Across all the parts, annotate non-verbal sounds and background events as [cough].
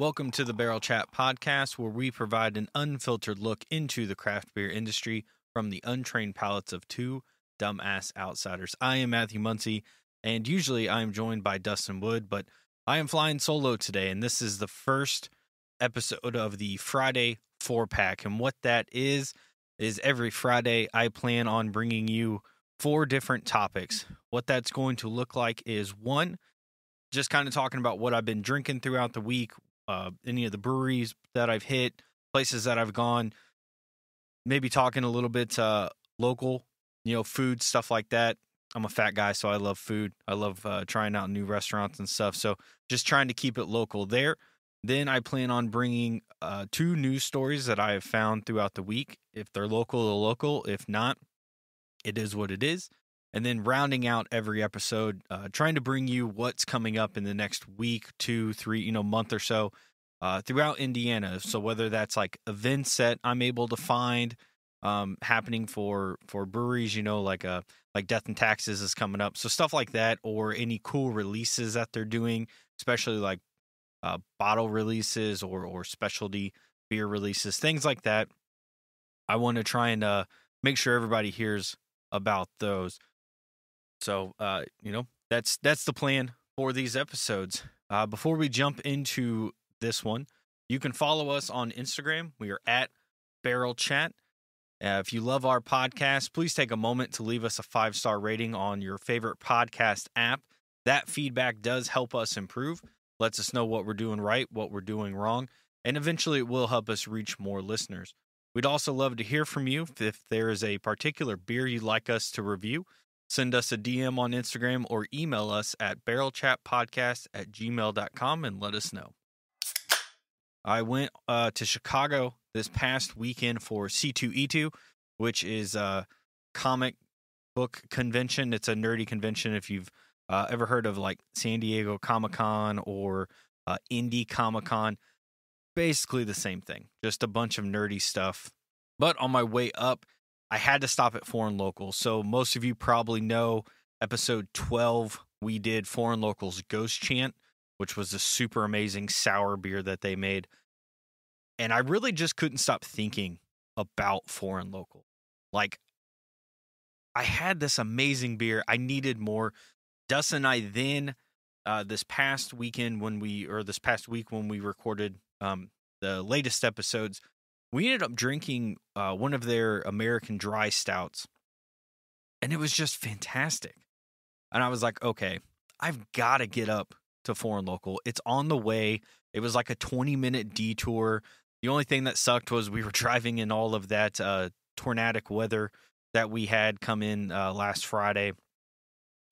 Welcome to the Barrel Chat podcast, where we provide an unfiltered look into the craft beer industry from the untrained palates of two dumbass outsiders. I am Mathew Muncy, and usually I am joined by Dustin Wood, but I am flying solo today, and this is the first episode of the Friday four pack. And what that is, is every Friday I plan on bringing you four different topics. What that's going to look like is one, just kind of talking about what I've been drinking throughout the week, uh, any of the breweries that I've hit, places that I've gone, maybe talking a little bit uh, local, you know, food, stuff like that. I'm a fat guy, so I love food. I love uh, trying out new restaurants and stuff. So just trying to keep it local there. Then I plan on bringing uh, two news stories that I have found throughout the week. If they're local, they're local. If not, it is what it is. And then rounding out every episode, uh, trying to bring you what's coming up in the next week, two, three, you know, month or so uh, throughout Indiana. So whether that's like events that I'm able to find um, happening for for breweries, you know, like uh like Death and Taxes is coming up, so stuff like that, or any cool releases that they're doing, especially like uh, bottle releases or or specialty beer releases, things like that. I want to try and uh, make sure everybody hears about those. So, uh, you know, that's that's the plan for these episodes. Uh, before we jump into this one, you can follow us on Instagram. We are at Barrel Chat. Uh, if you love our podcast, please take a moment to leave us a five star rating on your favorite podcast app. That feedback does help us improve, lets us know what we're doing right, what we're doing wrong, and eventually it will help us reach more listeners. We'd also love to hear from you if there is a particular beer you'd like us to review. Send us a DM on Instagram or email us at barrelchatpodcast at gmail.com and let us know. I went uh, to Chicago this past weekend for C2E2, which is a comic book convention. It's a nerdy convention. If you've uh, ever heard of like San Diego Comic Con or uh, Indy Comic Con, basically the same thing, just a bunch of nerdy stuff. But on my way up, I had to stop at Foreign Locals. So most of you probably know episode 12, we did Foreign Locals Ghost Chant, which was a super amazing sour beer that they made. And I really just couldn't stop thinking about Foreign Local. Like, I had this amazing beer. I needed more. Dustin and I then, uh, this past weekend when we, or this past week when we recorded um, the latest episodes, we ended up drinking uh, one of their American dry stouts, and it was just fantastic. And I was like, okay, I've got to get up to Foreign Local. It's on the way. It was like a 20 minute detour. The only thing that sucked was we were [laughs] driving in all of that uh, tornadic weather that we had come in uh, last Friday.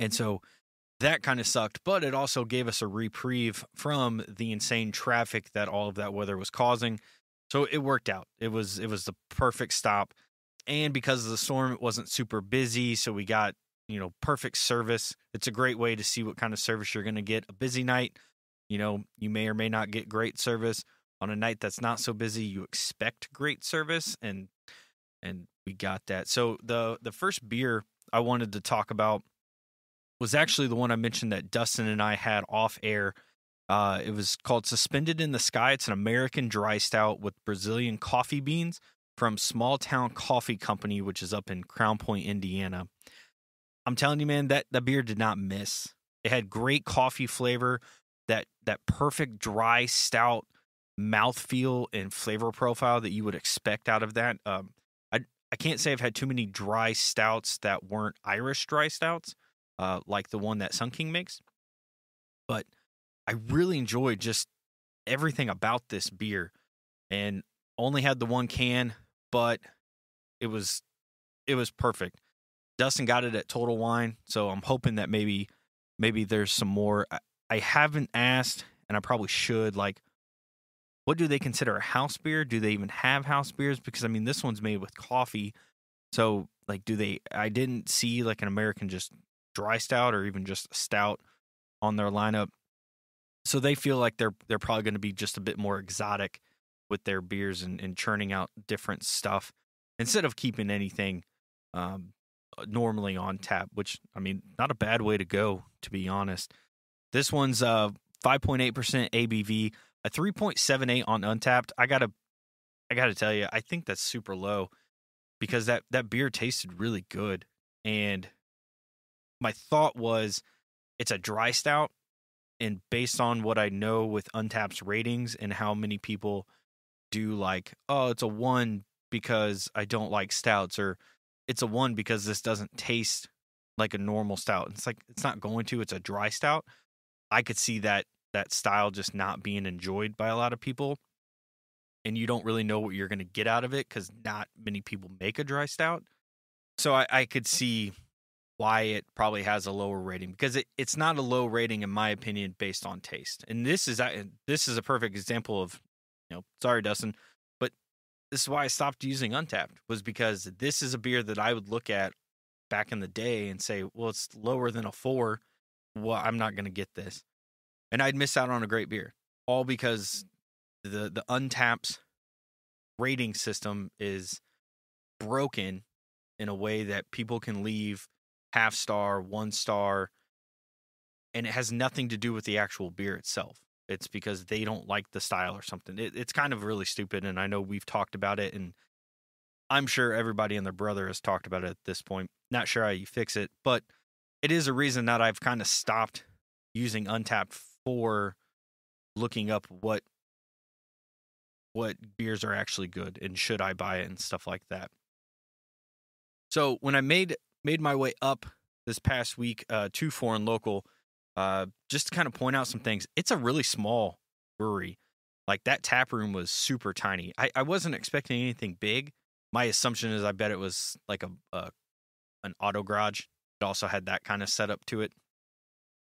And so that kind of sucked, but it also gave us a reprieve from the insane traffic that all of that weather was causing. So it worked out. It was it was the perfect stop. And because of the storm, it wasn't super busy, so we got, you know, perfect service. It's a great way to see what kind of service you're going to get. A busy night, you know, you may or may not get great service. On a night that's not so busy, you expect great service and and we got that. So the the first beer I wanted to talk about was actually the one I mentioned that Dustin and I had off air. Uh, it was called Suspended in the Sky. It's an American dry stout with Brazilian coffee beans from Small Town Coffee Company, which is up in Crown Point, Indiana. I'm telling you, man, that that beer did not miss. It had great coffee flavor, that that perfect dry stout mouthfeel and flavor profile that you would expect out of that. Um, I I can't say I've had too many dry stouts that weren't Irish dry stouts uh, like the one that Sun King makes. But I really enjoyed just everything about this beer, and only had the one can, but it was it was perfect. Dustin got it at Total Wine, so I'm hoping that maybe maybe there's some more. I, I haven't asked, and I probably should. Like, what do they consider a house beer? Do they even have house beers? Because I mean, this one's made with coffee, so like, do they? I didn't see like an American just dry stout or even just stout on their lineup. So they feel like they're they're probably going to be just a bit more exotic with their beers and, and churning out different stuff instead of keeping anything um, normally on tap. Which I mean, not a bad way to go to be honest. This one's uh 5.8% ABV, A 3.78 on Untappd I gotta, I gotta tell you, I think that's super low because that that beer tasted really good, and my thought was, it's a dry stout, and based on what I know with Untappd's ratings and how many people do like, oh, it's a one because I don't like stouts, or it's a one because this doesn't taste like a normal stout. It's like it's not going to. It's a dry stout. I could see that that style just not being enjoyed by a lot of people, and you don't really know what you're going to get out of it because not many people make a dry stout. So I, I could see why it probably has a lower rating because it, it's not a low rating in my opinion based on taste. And this is uh, this is a perfect example of you know sorry Dustin, but this is why I stopped using Untappd was because this is a beer that I would look at back in the day and say, well, it's lower than a four. Well, I'm not going to get this. And I'd miss out on a great beer all because the, the Untappd rating system is broken in a way that people can leave half star, one star, and it has nothing to do with the actual beer itself. It's because they don't like the style or something. It, it's kind of really stupid, and I know we've talked about it, and I'm sure everybody and their brother has talked about it at this point. Not sure how you fix it, but it is a reason that I've kind of stopped using Untappd for looking up what what beers are actually good and should I buy it and stuff like that. So when I made made my way up this past week uh, to foreign local, uh, just to kind of point out some things, it's a really small brewery. Like that tap room was super tiny. I, I wasn't expecting anything big, my assumption is I bet it was like a, a an auto garage. It also had that kind of setup to it.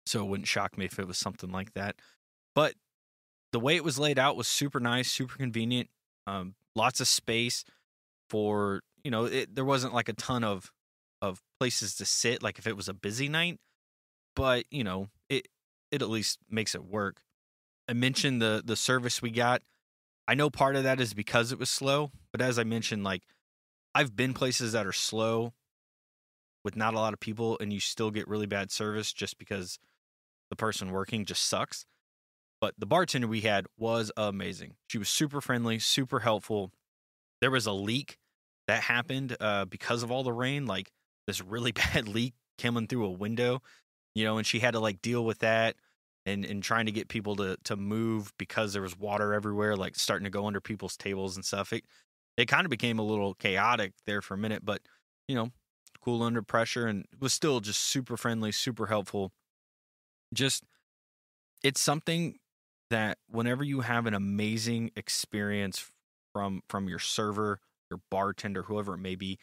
So it wouldn't shock me if it was something like that. But the way it was laid out was super nice, super convenient. Um, lots of space for you know. It, there wasn't like a ton of of places to sit. Like if it was a busy night, but you know it it at least makes it work. I mentioned the the service we got. I know part of that is because it was slow, but as I mentioned, like I've been places that are slow with not a lot of people and you still get really bad service just because the person working just sucks. But the bartender we had was amazing. She was super friendly, super helpful. There was a leak that happened uh, because of all the rain, like this really [laughs] bad leak coming through a window, you know, and she had to like deal with that and and trying to get people to to move because there was water everywhere, like starting to go under people's tables and stuff. It it kind of became a little chaotic there for a minute, but you know, cool under pressure and was still just super friendly, super helpful. Just it's something that whenever you have an amazing experience from from your server, your bartender, whoever it may be,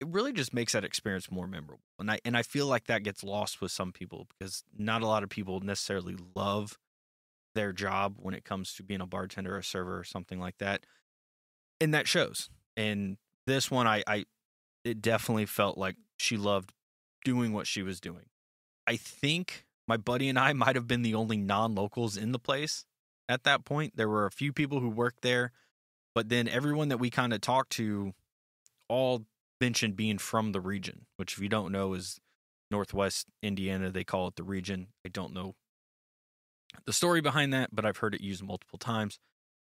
it really just makes that experience more memorable. And I and I feel like that gets lost with some people because not a lot of people necessarily love their job when it comes to being a bartender or a server or something like that. And that shows. And this one I I it definitely felt like she loved doing what she was doing. I think my buddy and I [laughs] might have been the only non-locals in the place at that point. There were a few people who worked there, but then everyone that we kind of talked to all mentioned being from the region, which if you don't know is Northwest Indiana. They call it the region. I don't know the story behind that, but I've heard it used multiple times.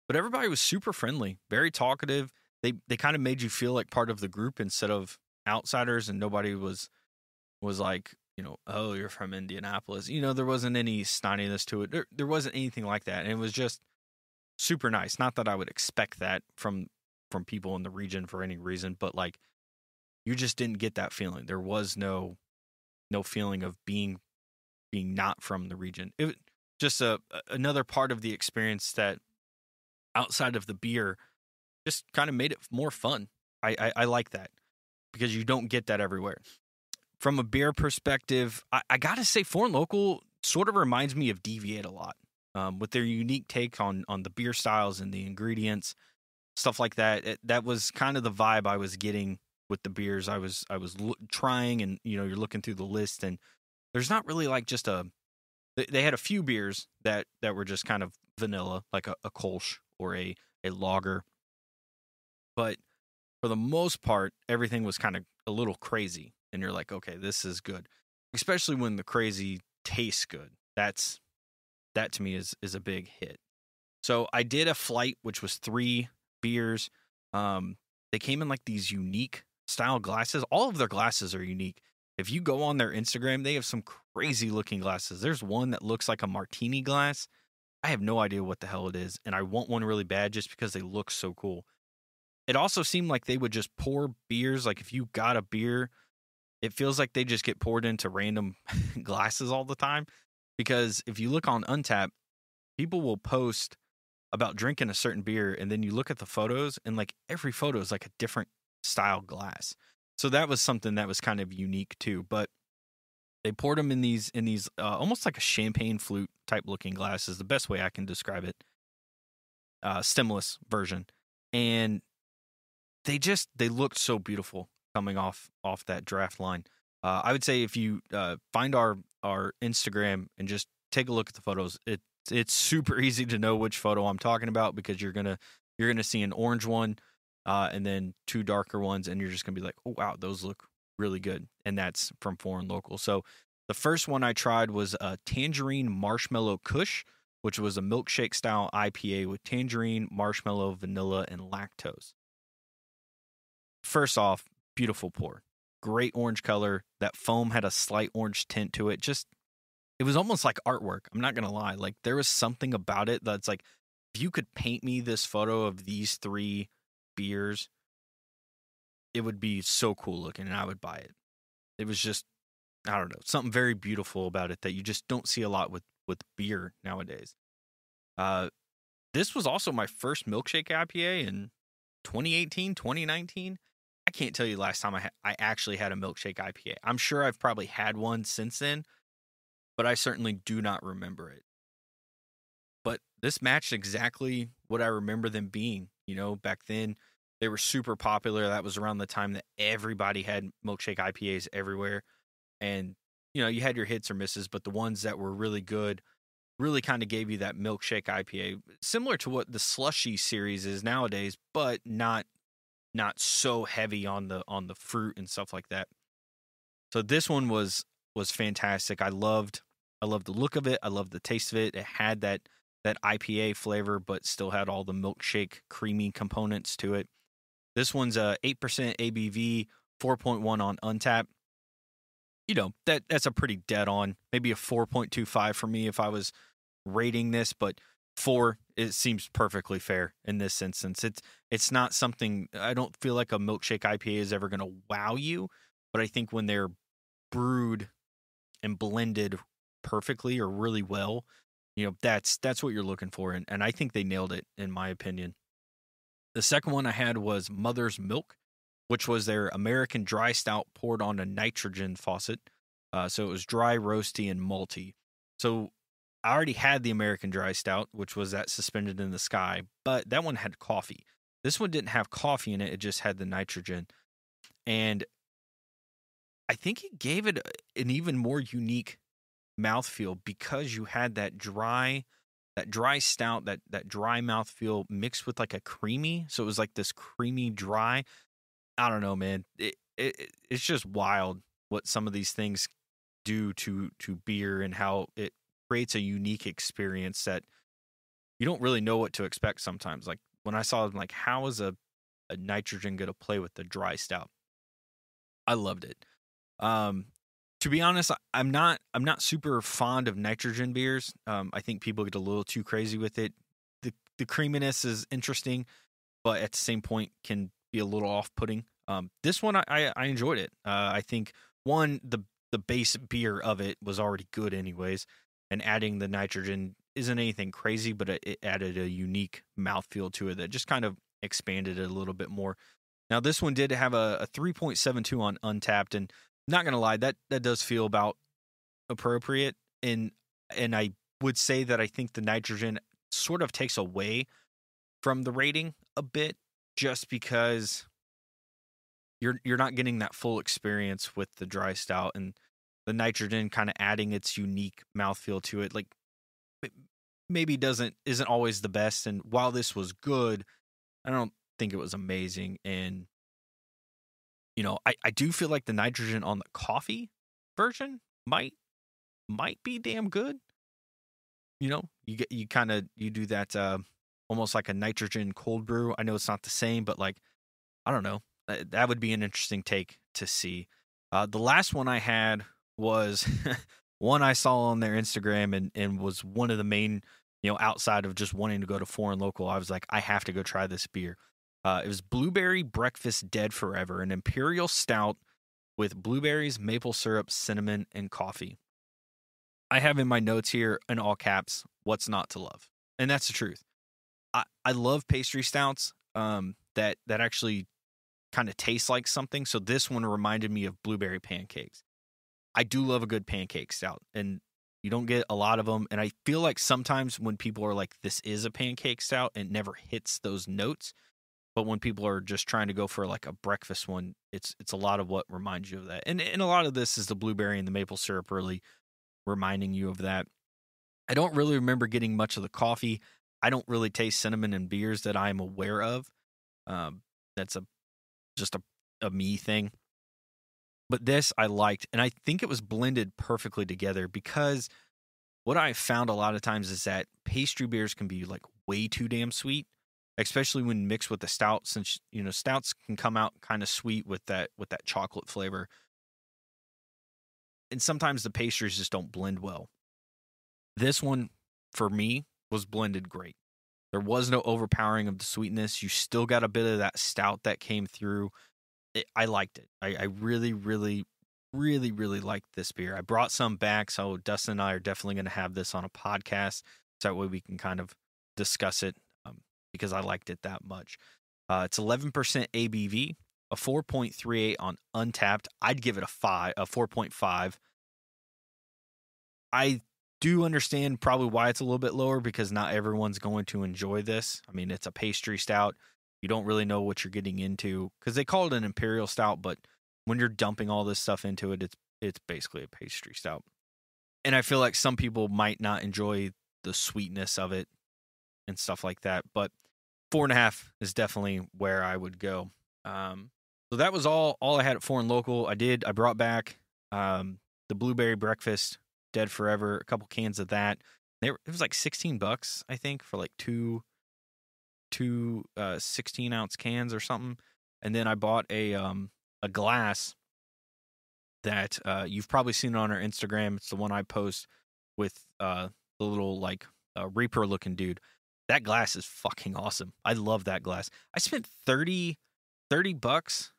But everybody was super friendly, very talkative. They they kind of made you feel like part of the group instead of outsiders, and nobody was was like, you know, oh, you're from Indianapolis. You know, there wasn't any snottiness to it. There, there wasn't anything like that, and it was just super nice. Not that I would expect that from from people in the region for any reason, but like you just didn't get that feeling. There was no no feeling of being being not from the region. It just a another part of the experience that outside of the beer just kind of made it more fun. I, I, I like that because you don't get that everywhere. From a beer perspective, I, I gotta say, Foreign Local sort of reminds me of Deviate a lot, um, with their unique take on on the beer styles and the ingredients, stuff like that. It, that was kind of the vibe I was getting with the beers I was I was lo- trying, and you know you're looking through the list, and there's not really like just a. They had a few beers that that were just kind of vanilla, like a, a Kolsch or a a lager, but for the most part, everything was kind of a little crazy, and you're like, okay, this is good, especially when the crazy tastes good. That's that to me is is a big hit. So I did a flight, which was three beers. Um, they came in like these unique style glasses. All of their glasses are unique. If you go on their Instagram, they have some crazy looking glasses. There's one that looks like a martini glass. I have no idea what the hell it is, and I want one really bad just because they look so cool. It also seemed like they would just pour beers. Like if you got a beer, it feels like they just get poured into random [laughs] glasses all the time. Because if you look on Untappd, people will post about drinking a certain beer, and then you look at the photos, and like every photo is like a different style glass. So that was something that was kind of unique too. But they poured them in these in these uh, almost like a champagne flute type looking glasses. The best way I can describe it, uh, stemless version, and they just they looked so beautiful coming off off that draft line. Uh, I would say if you uh, find our our Instagram and just take a look at the photos, it it's super [laughs] easy to know which photo I'm talking about because you're gonna you're gonna see an orange one, uh, and then two darker ones, and you're just gonna be like, oh wow, those look really good, and that's from foreign local. So the first one I tried was a tangerine marshmallow kush, which was a milkshake style IPA with tangerine, marshmallow, vanilla, and lactose. First off, beautiful pour. Great orange color. That foam had a slight orange tint to it. Just, it was almost like artwork. I'm not going to lie. Like, there was something about it that's like, if you could paint me this photo of these three beers, it would be so cool looking and I would buy it. It was just, I don't know, something very beautiful about it that you just don't see a lot with, with beer nowadays. Uh, this was also my first milkshake IPA in 2018, 2019. I can't tell you last time I ha- I actually had a milkshake IPA. I'm sure I've probably had one since then, but I certainly do not remember it. But this matched exactly what I remember them being. You know, back then they were super popular. That was around the time that everybody had milkshake IPAs everywhere. And, you know, you had your hits or misses, but the ones that were really good really kind of gave you that milkshake IPA, similar to what the slushy series is nowadays, but not not so heavy on the on the fruit and stuff like that. So this one was was fantastic. I loved I loved the look of it. I loved the taste of it. It had that that IPA flavor, but still had all the milkshake creamy components to it. This one's a eight percent ABV, four point one on Untappd. You know that that's a pretty dead on, maybe a four point two five for me if I was rating this, but four it seems perfectly fair in this instance. It's it's not something I don't feel like a milkshake IPA is ever going to wow you, but I think when they're brewed and blended perfectly or really well, you know, that's that's what you're looking for and, and I think they nailed it in my opinion. The second one I had was Mother's Milk, which was their American dry stout poured on a nitrogen faucet. Uh, so it was dry, roasty, and malty. So I already had the American Dry Stout, which was that suspended in the sky, but that one had coffee. This one didn't have coffee in it, it just had the nitrogen. And I think it gave it an even more unique mouthfeel because you had that dry that dry stout, that that dry mouthfeel mixed with like a creamy. So it was like this creamy dry. I don't know, man. It, it it's just wild what some of these things do to to beer and how it creates a unique experience that you don't really know what to expect sometimes. Like when I saw them, like how is a, a nitrogen going to play with the dry stout? I loved it. Um, to be honest, I'm not I'm not super fond of nitrogen beers. Um, I think people get a little too crazy with it. The the creaminess is interesting, but at the same point can be a little off putting. Um, this one I, I, I enjoyed it. Uh, I think one the the base beer of it was already good anyways and adding the nitrogen isn't anything crazy, but it added a unique mouthfeel to it that just kind of expanded it a little bit more. Now, this one did have a, a 3.72 on Untappd, and not gonna lie, that that does feel about appropriate. And and I would say that I think the nitrogen sort of takes away from the rating a bit, just because you're you're not getting that full experience with the dry stout and the nitrogen kind of adding its unique mouthfeel to it like maybe doesn't isn't always the best and while this was good i don't think it was amazing and you know i, I do feel like the nitrogen on the coffee version might might be damn good you know, you get you kind of you do that uh, almost like a nitrogen cold brew. I know it's not the same, but like I don't know, that, would be an interesting take to see. Uh, the last one I had was [laughs] one I saw on their Instagram and and was one of the main, you know, outside of just wanting to go to foreign local. I was like, I have to go try this beer. Uh, it was Blueberry Breakfast Dead Forever, an imperial stout with blueberries, maple syrup, cinnamon, and coffee. I have in my notes here in all caps, what's not to love. And that's the truth. I, I love pastry stouts um, that that actually kind of taste like something. So this one reminded me of blueberry pancakes. I do love a good pancake stout, and you don't get a lot of them. And I feel like sometimes when people are like, "This is a pancake stout," it never hits those notes. But when people are just trying to go for like a breakfast one, it's it's a lot of what reminds you of that. And and a lot of this is the blueberry and the maple syrup really reminding you of that. I don't really remember getting much of the coffee. I don't really taste cinnamon in beers that I'm aware of. Um, that's a just a, a me thing. But this I liked, and I think it was blended perfectly together because what I found a lot of times is that pastry beers can be like way too damn sweet, especially when mixed with the stout. Since you know stouts can come out kind of sweet with that with that chocolate flavor, and sometimes the pastries just don't blend well. This one, for me, was blended great. There was no overpowering of the sweetness. You still got a bit of that stout that came through. It, I liked it. I, I really, really, really, really liked this beer. I brought some back, so Dustin and I are definitely going to have this on a podcast, so that way we can kind of discuss it because I liked it that much. Uh, it's 11% ABV, a 4.38 on Untappd. I'd give it a five, a 4.5. I do understand probably why it's a little bit lower because not everyone's going to enjoy this. I mean, it's a pastry stout. You don't really know what you're getting into because they call it an imperial stout, but when you're dumping all this stuff into it, it's it's basically a pastry stout. And I feel like some people might not enjoy the sweetness of it and stuff like that, but four and a half is definitely where I would go. Um, so that was all all I had at foreign local. I did I brought back um, the blueberry breakfast dead forever, a couple cans of that. Were, it was like 16 bucks, I think, for like two two uh 16 ounce cans or something. And then I bought a um a glass that uh you've probably seen on our Instagram. It's the one I post with uh the little like uh, Reaper looking dude. That glass is fucking awesome. I love that glass. I spent 30 30 bucks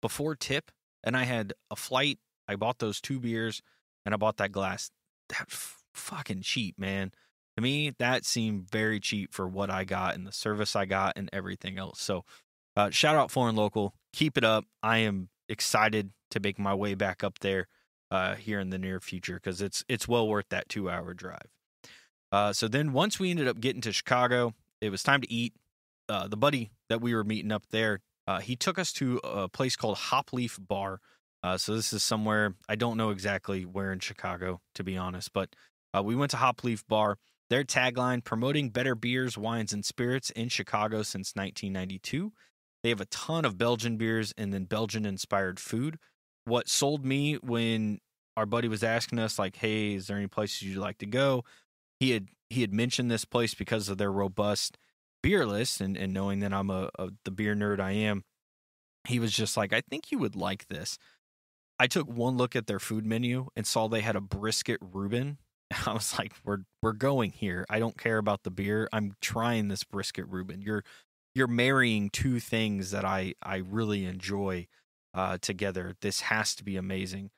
before tip and I had a flight. I bought those two beers and I bought that glass. That f- fucking cheap, man. To me, that seemed very cheap for what I got and the service I got and everything else. So, uh, shout out foreign local. Keep it up. I am excited to make my way back up there uh, here in the near future because it's it's well worth that two hour drive. Uh, so then once we ended up getting to Chicago, it was time to eat. Uh, the buddy that we were meeting up there uh, he took us to a place called Hopleaf Bar. Uh, so this is somewhere I don't know exactly where in Chicago, to be honest, but uh, we went to Hopleaf Bar. Their tagline: promoting better beers, wines, and spirits in Chicago since 1992. They have a ton of Belgian beers and then Belgian-inspired food. What sold me when our buddy was asking us, like, "Hey, is there any places you'd like to go?" He had he had mentioned this place because of their robust beer list and, and knowing that I'm a, a the beer nerd I am, he was just like, I think you would like this. I took one look at their food menu and saw they had a brisket Reuben. [laughs] I was like, we're we're going here. I don't care about the beer. I'm trying this brisket Reuben. You're you're marrying two things that I I really enjoy uh, together. This has to be amazing.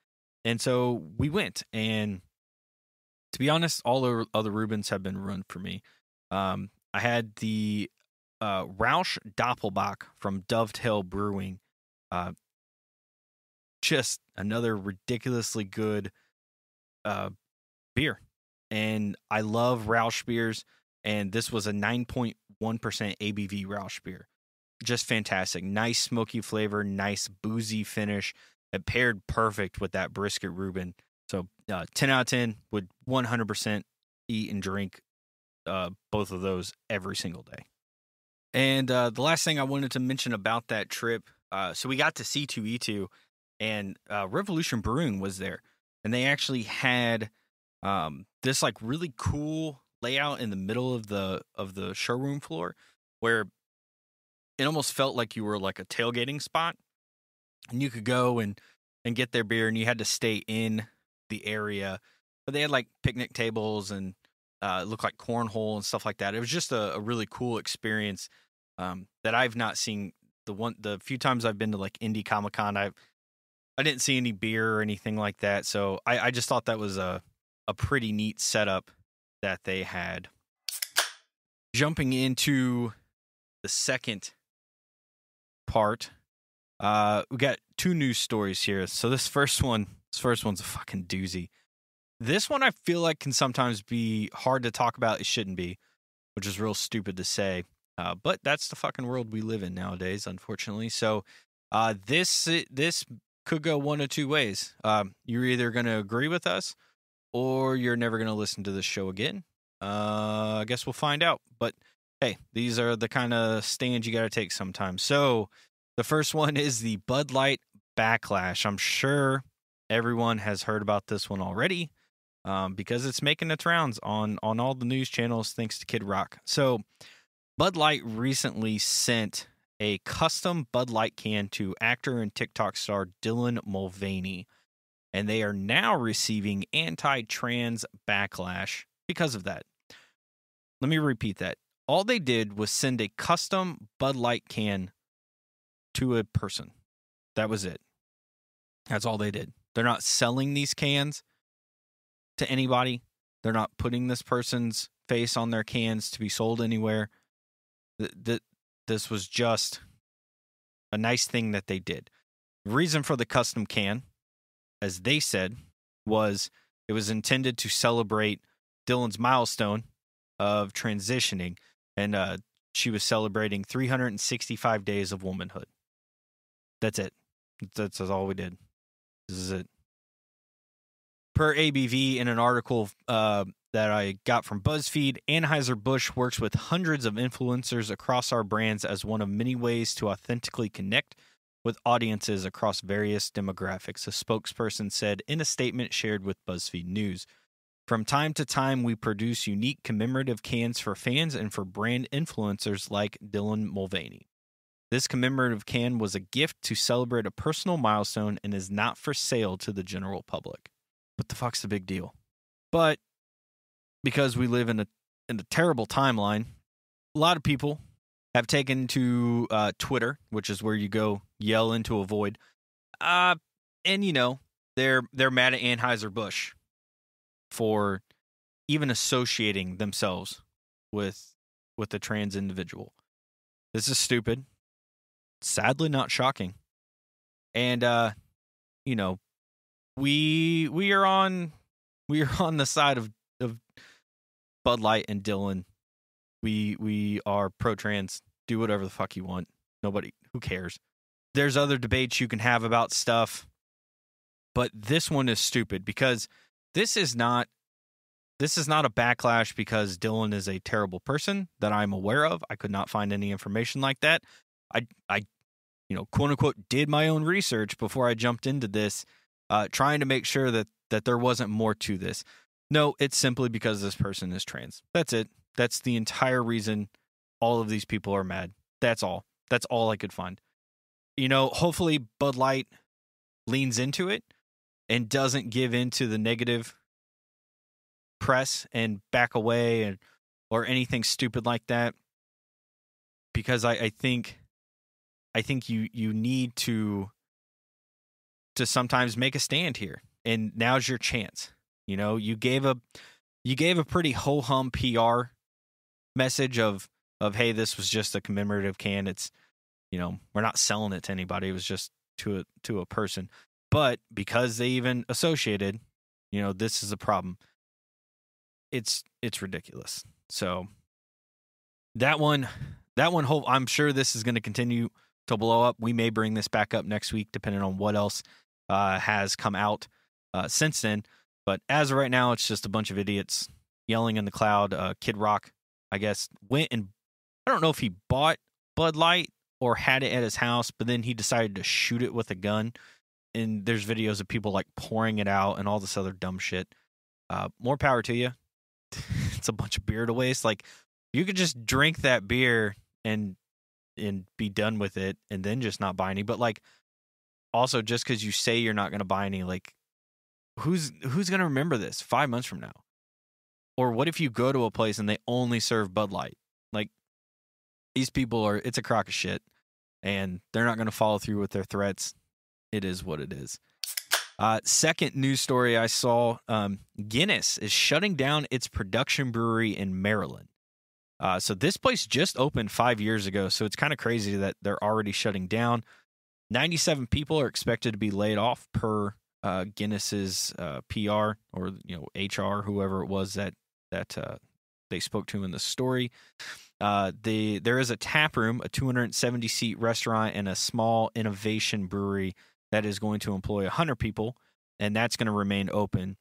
And so we went, and to be honest, all the other Reubens have been ruined for me. Um, I had the uh, Rausch Doppelbock from Dovetail Brewing. Uh, just another ridiculously good uh, beer. And I love Rausch beers. And this was a 9.1% ABV Rausch beer. Just fantastic. Nice smoky flavor, nice boozy finish. It paired perfect with that brisket Reuben. So uh, 10 out of 10 would 100% eat and drink uh, both of those every single day. And uh, the last thing I wanted to mention about that trip, uh, so we got to C2E2, and uh, Revolution Brewing was there, and they actually had um, this like really cool layout in the middle of the of the showroom floor where it almost felt like you were like a tailgating spot and you could go and and get their beer and you had to stay in the area but they had like picnic tables and uh, it looked like cornhole and stuff like that it was just a, a really cool experience um, that i've not seen the one the few times i've been to like Indy comic con i i didn't see any beer or anything like that so i, I just thought that was a, a pretty neat setup that they had jumping into the second part uh, we got two news stories here. So this first one, this first one's a fucking doozy. This one I feel like can sometimes be hard to talk about. It shouldn't be, which is real stupid to say. Uh, but that's the fucking world we live in nowadays, unfortunately. So uh, this this could go one of two ways. Um, you're either going to agree with us, or you're never going to listen to this show again. Uh, I guess we'll find out. But hey, these are the kind of stands you got to take sometimes. So the first one is the Bud Light backlash. I'm sure everyone has heard about this one already um, because it's making its rounds on on all the news channels thanks to Kid Rock. So Bud Light recently sent a custom Bud Light can to actor and TikTok star Dylan Mulvaney, and they are now receiving anti-trans backlash because of that. Let me repeat that. All they did was send a custom Bud Light can to a person. That was it. That's all they did. They're not selling these cans to anybody. They're not putting this person's face on their cans to be sold anywhere. That this was just a nice thing that they did. The reason for the custom can, as they said, was it was intended to celebrate Dylan's milestone of transitioning, and uh, she was celebrating 365 days of womanhood. That's it. That's, that's all we did. Is it. Per ABV, in an article uh, that I got from BuzzFeed, Anheuser-Busch works with hundreds of influencers across our brands as one of many ways to authentically connect with audiences across various demographics, a spokesperson said in a statement shared with BuzzFeed News. From time to time, we produce unique commemorative cans for fans and for brand influencers like Dylan Mulvaney. This commemorative can was a gift to celebrate a personal milestone and is not for sale to the general public. What the fuck's the big deal? But because we live in a in a terrible timeline, a lot of people have taken to uh, Twitter, which is where you go yell into a void. Uh, and you know they're they're mad at Anheuser Busch for even associating themselves with with a trans individual. This is stupid sadly not shocking. And uh you know, we we are on we are on the side of of Bud Light and Dylan. We we are pro trans. Do whatever the fuck you want. Nobody who cares. There's other debates you can have about stuff, but this one is stupid because this is not this is not a backlash because Dylan is a terrible person that I'm aware of. I could not find any information like that. I I you know quote unquote did my own research before I jumped into this, uh, trying to make sure that that there wasn't more to this. No, it's simply because this person is trans. That's it. That's the entire reason all of these people are mad. That's all. That's all I could find. You know, hopefully Bud Light leans into it and doesn't give into the negative press and back away and or anything stupid like that. Because I, I think I think you you need to to sometimes make a stand here, and now's your chance. You know, you gave a you gave a pretty ho hum PR message of of hey, this was just a commemorative can. It's you know we're not selling it to anybody. It was just to a to a person. But because they even associated, you know, this is a problem. It's it's ridiculous. So that one that one hope I'm sure this is going to continue to blow up. We may bring this back up next week, depending on what else uh, has come out uh, since then. But as of right now, it's just a bunch of idiots yelling in the cloud. Uh, Kid Rock, I guess, went and I don't know if he bought Bud Light or had it at his house, but then he decided to shoot it with a gun. And there's videos of people like pouring it out and all this other dumb shit. Uh, more power to you. [laughs] it's a bunch of beer to waste. Like you could just drink that beer and and be done with it and then just not buy any. But like also just because you say you're not gonna buy any, like who's who's gonna remember this five months from now? Or what if you go to a place and they only serve Bud Light? Like these people are it's a crock of shit and they're not gonna follow through with their threats. It is what it is. Uh, second news story I saw um, Guinness is shutting down its production brewery in Maryland. Uh, so this place just opened five years ago. So it's kind of crazy that they're already shutting down. 97 people are expected to be laid off per uh, Guinness's uh, PR or you know HR, whoever it was that that uh, they spoke to in the story. Uh, the there is a tap room, a 270 seat restaurant, and a small innovation brewery that is going to employ 100 people, and that's going to remain open.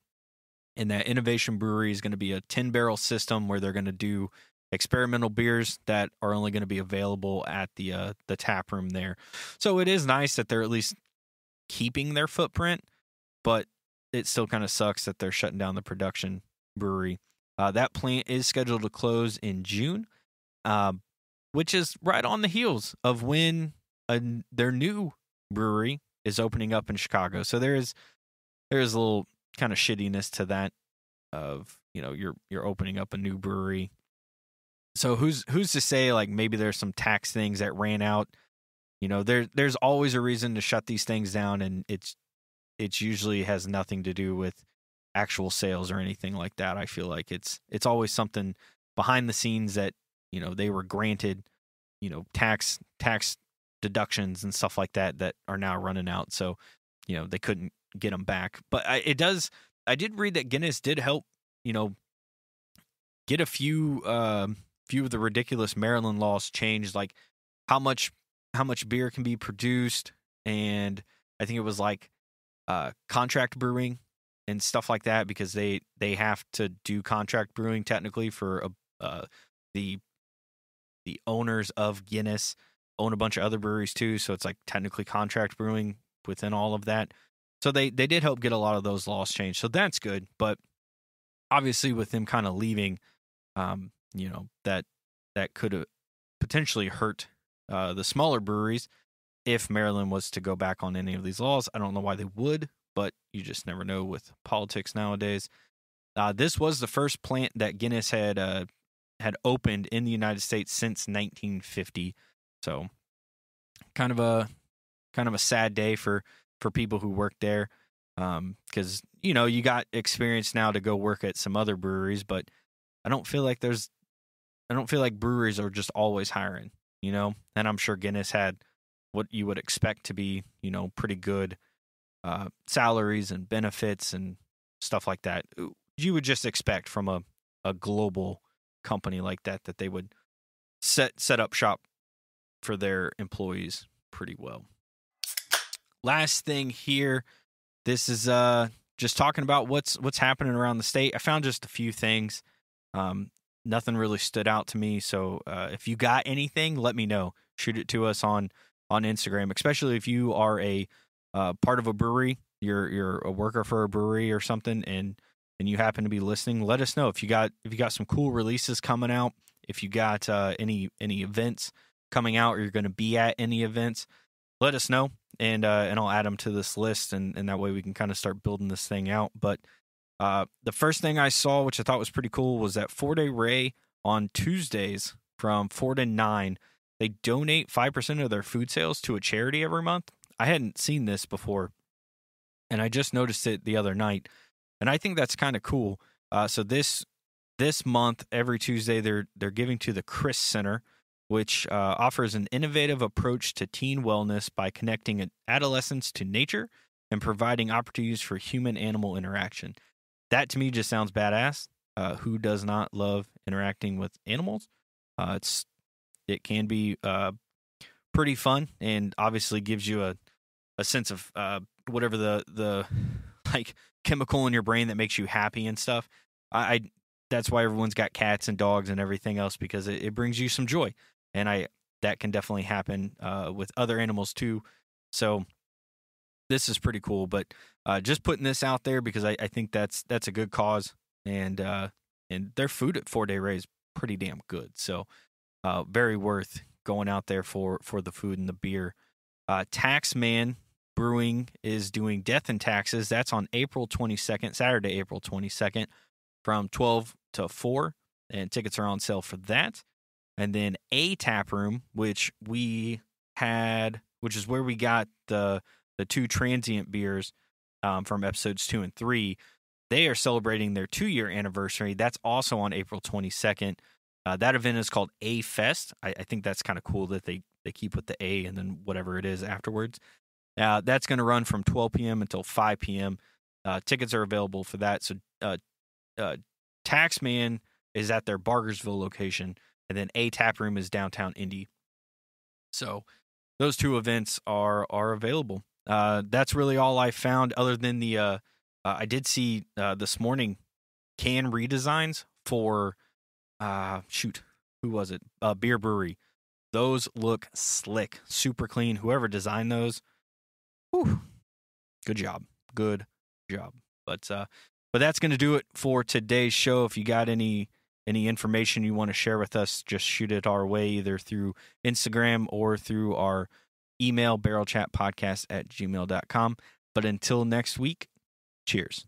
And that innovation brewery is going to be a 10 barrel system where they're going to do experimental beers that are only going to be available at the uh, the tap room there. So it is nice that they're at least keeping their footprint, but it still kind of sucks that they're shutting down the production brewery. Uh, that plant is scheduled to close in June, uh, which is right on the heels of when a, their new brewery is opening up in Chicago. So there is there is a little kind of shittiness to that of you know you're you're opening up a new brewery. So who's who's to say like maybe there's some tax things that ran out. You know there there's always a reason to shut these things down, and it's it's usually has nothing to do with actual sales or anything like that. I feel like it's it's always something behind the scenes that you know they were granted you know tax tax deductions and stuff like that that are now running out. So, you know, they couldn't get them back. But I, it does. I did read that Guinness did help. You know, get a few uh, few of the ridiculous Maryland laws changed, like how much how much beer can be produced, and I think it was like uh, contract brewing and stuff like that because they they have to do contract brewing technically for a, uh, the the owners of Guinness own a bunch of other breweries too, so it's like technically contract brewing within all of that. So they they did help get a lot of those laws changed. So that's good, but obviously with them kind of leaving um, you know, that that could potentially hurt uh, the smaller breweries if Maryland was to go back on any of these laws. I don't know why they would, but you just never know with politics nowadays. Uh, this was the first plant that Guinness had uh, had opened in the United States since 1950. So kind of a kind of a sad day for for people who work there because um, you know you got experience now to go work at some other breweries, but I don't feel like there's I don't feel like breweries are just always hiring, you know. And I'm sure Guinness had what you would expect to be, you know, pretty good uh, salaries and benefits and stuff like that. You would just expect from a a global company like that that they would set set up shop for their employees pretty well. Last thing here, this is uh just talking about what's what's happening around the state. I found just a few things. Um, nothing really stood out to me. So uh, if you got anything, let me know. Shoot it to us on on Instagram, especially if you are a uh, part of a brewery. You're you're a worker for a brewery or something, and and you happen to be listening. Let us know if you got if you got some cool releases coming out. If you got uh, any any events coming out or you're going to be at any events, let us know and uh, and I'll add them to this list and and that way we can kind of start building this thing out. But uh, the first thing I saw, which I thought was pretty cool, was that Four Day Ray on Tuesdays from four to nine, they donate five percent of their food sales to a charity every month. I hadn't seen this before, and I just noticed it the other night, and I think that's kind of cool. Uh, so this this month, every Tuesday, they're they're giving to the Chris Center, which uh, offers an innovative approach to teen wellness by connecting adolescents to nature and providing opportunities for human animal interaction. That to me just sounds badass. Uh, who does not love interacting with animals? Uh, it's it can be uh, pretty fun and obviously gives you a a sense of uh, whatever the the [sighs] like chemical in your brain that makes you happy and stuff. I, I that's why everyone's got cats and dogs and everything else because it, it brings you some joy and I that can definitely happen uh, with other animals too. So this is pretty cool. But uh, just putting this out there because I, I, think that's that's a good cause, and uh, and their food at Four Day Ray is pretty damn good. So, uh, very worth going out there for for the food and the beer. Uh, Taxman Brewing is doing Death and Taxes. That's on April 22nd, Saturday, April 22nd, from 12 to 4, and tickets are on sale for that. And then A Tap Room, which we had, which is where we got the the two transient beers um, from episodes two and three. They are celebrating their two year anniversary. That's also on April 22nd. Uh, that event is called A Fest. I, I think that's kind of cool that they, they keep with the A and then whatever it is afterwards. Uh, that's going to run from 12 p.m. until 5 p.m. Uh, tickets are available for that. So, uh, uh, Taxman is at their Bargersville location, and then A Tap Room is downtown Indy. So, those two events are are available. Uh, that's really all I found, other than the. Uh, uh, I did see uh, this morning can redesigns for. Shoot, who was it? Bier Brewery. Those look slick, super clean. Whoever designed those, whew, good job, good job. But uh, but that's going to do it for today's show. If you got any any information you want to share with us, just shoot it our way either through Instagram or through our email barrelchatpodcast at gmail.com. But until next week, cheers.